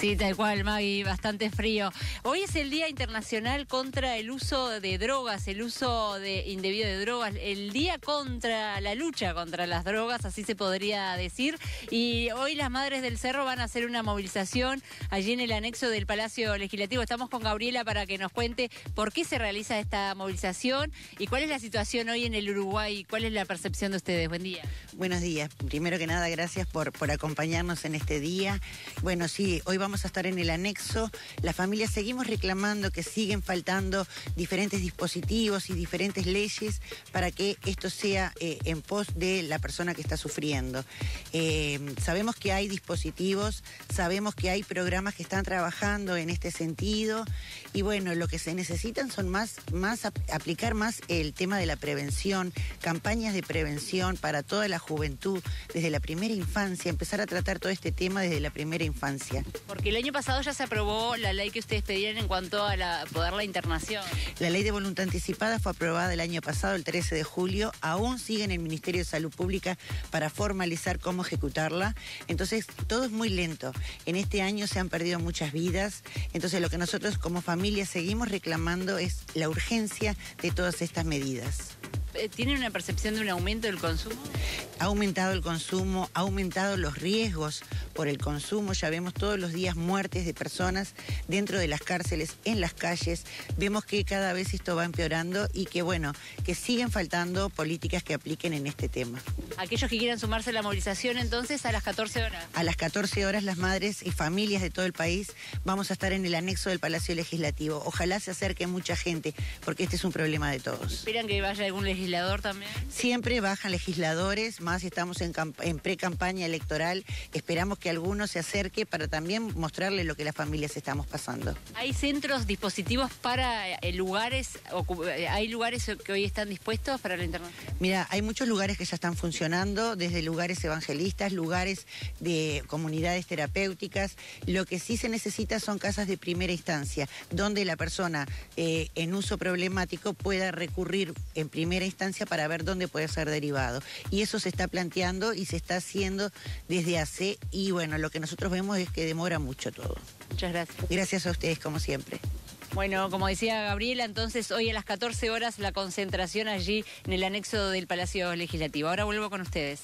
Sí, tal cual, Maggie, bastante frío. Hoy es el Día Internacional contra el uso de drogas, el uso de indebido de drogas, el día contra la lucha contra las drogas, así se podría decir. Y hoy las Madres del Cerro van a hacer una movilización allí en el anexo del Palacio Legislativo. Estamos con Gabriela para que nos cuente por qué se realiza esta movilización y cuál es la situación hoy en el Uruguay, cuál es la percepción de ustedes. Buen día. Buenos días. Primero que nada, gracias por, por acompañarnos en este día. Bueno, sí, hoy vamos a estar en el anexo. Las familias seguimos reclamando que siguen faltando diferentes dispositivos y diferentes leyes para que esto sea eh, en pos de la persona que está sufriendo. Eh, sabemos que hay dispositivos, sabemos que hay programas que están trabajando en este sentido y bueno, lo que se necesitan son más, más aplicar más el tema de la prevención, campañas de prevención para toda la juventud desde la primera infancia, empezar a tratar todo este tema desde la primera infancia. Porque el año pasado ya se aprobó la ley que ustedes pedían en cuanto a la, poder la internación. La ley de voluntad anticipada fue aprobada el año pasado, el 13 de julio. Aún sigue en el Ministerio de Salud Pública para formalizar cómo ejecutarla. Entonces, todo es muy lento. En este año se han perdido muchas vidas. Entonces, lo que nosotros como familia seguimos reclamando es la urgencia de todas estas medidas. Eh, ¿Tienen una percepción de un aumento del consumo? Ha aumentado el consumo, ha aumentado los riesgos por el consumo. Ya vemos todos los días muertes de personas dentro de las cárceles, en las calles. Vemos que cada vez esto va empeorando y que, bueno, que siguen faltando políticas que apliquen en este tema. Aquellos que quieran sumarse a la movilización, entonces, a las 14 horas. A las 14 horas, las madres y familias de todo el país vamos a estar en el anexo del Palacio Legislativo. Ojalá se acerque mucha gente, porque este es un problema de todos. ¿Esperan que vaya algún legislador? también? Siempre bajan legisladores, más estamos en, en pre-campaña electoral. Esperamos que alguno se acerque para también mostrarle lo que las familias estamos pasando. ¿Hay centros, dispositivos para eh, lugares, eh, hay lugares que hoy están dispuestos para la internación? Mira, hay muchos lugares que ya están funcionando, desde lugares evangelistas, lugares de comunidades terapéuticas. Lo que sí se necesita son casas de primera instancia, donde la persona eh, en uso problemático pueda recurrir en primera instancia para ver dónde puede ser derivado. Y eso se está planteando y se está haciendo desde hace, y bueno, lo que nosotros vemos es que demora mucho todo. Muchas gracias. Gracias a ustedes, como siempre. Bueno, como decía Gabriela, entonces hoy a las 14 horas la concentración allí en el anexo del Palacio Legislativo. Ahora vuelvo con ustedes.